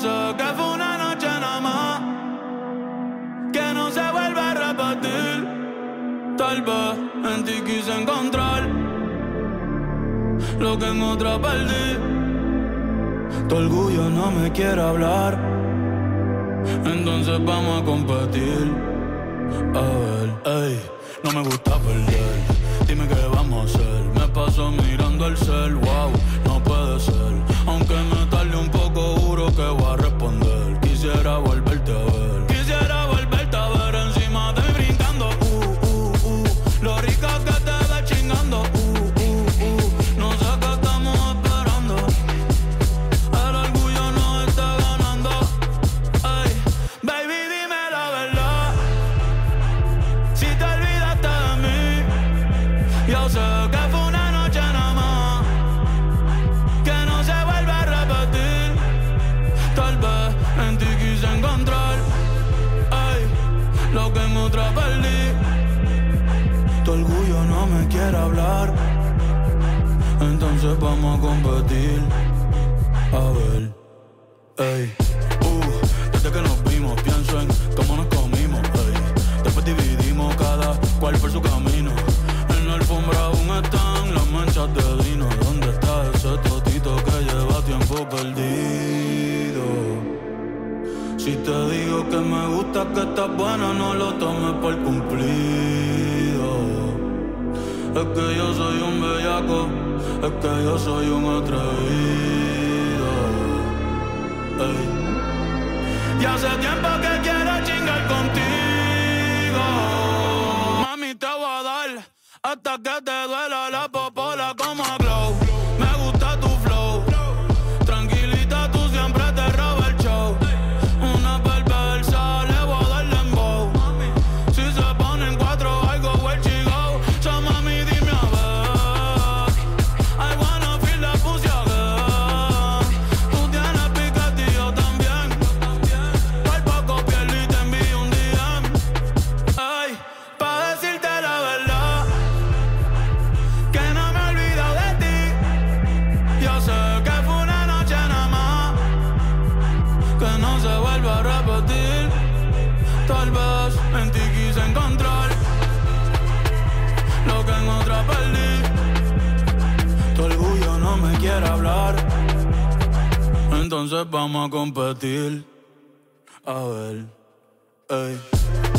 que fue una noche nada más, que no se vuelve a repetir. Tal vez en ti quise encontrar lo que en otra perdí. Tu orgullo no me quiere hablar, entonces vamos a competir. A ver, ey, no me gusta perder. Dime qué vamos a hacer. Me paso mirando el cel, wow, no yo sé que fue una noche nada más. Que no se vuelve a repetir. Tal vez en ti quise encontrar. Ey, lo que en otra perdí. Tu orgullo no me quiere hablar. Entonces vamos a competir. ¿Dónde está ese totito que lleva tiempo perdido? Si te digo que me gusta, que estás buena, no lo tomes por cumplido. Es que yo soy un bellaco, es que yo soy un atrevido. Ey. Y hace tiempo que quiero chingar contigo. Mami, te voy a dar hasta que te Que no se vuelva a repetir. Tal vez en ti quise encontrar lo que en otra perdí. Tu orgullo no me quiere hablar. Entonces vamos a competir. A ver, ey.